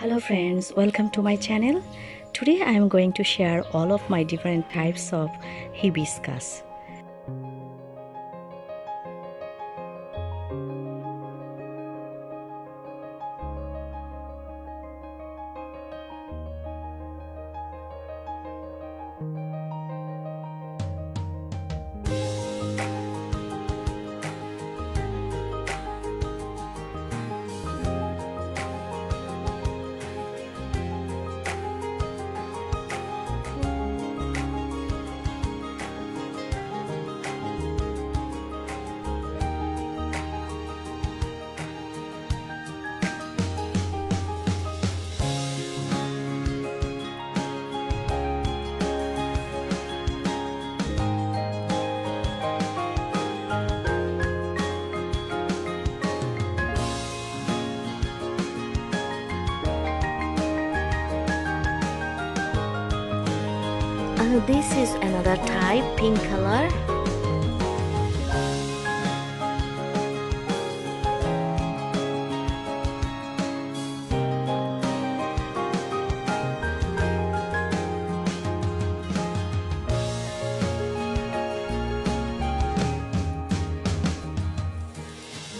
hello friends. Welcome to my channel. Today i am going to share all of my different types of hibiscus Uh, this is another type pink color.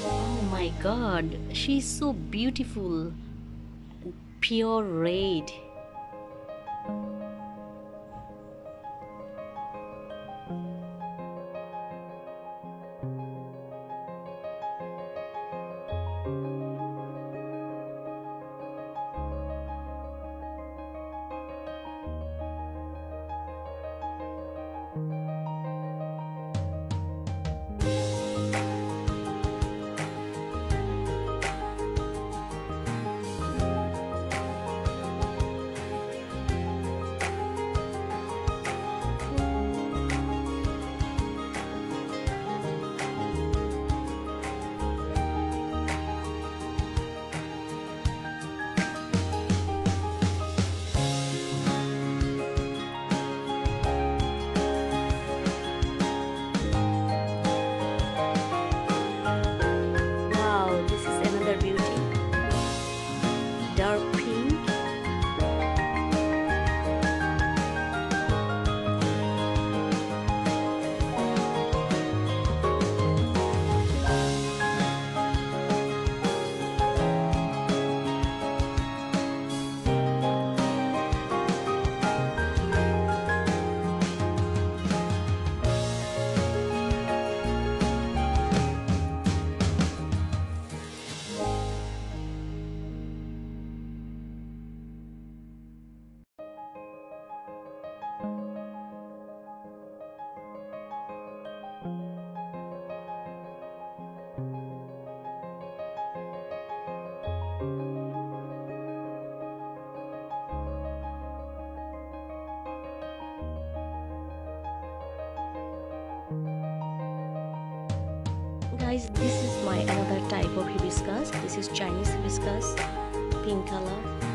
Oh my god she's so beautiful. Pure red Dark Guys, this is my another type of hibiscus. This is Chinese hibiscus, pink color.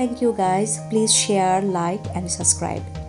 Thank you guys. Please share, like and subscribe.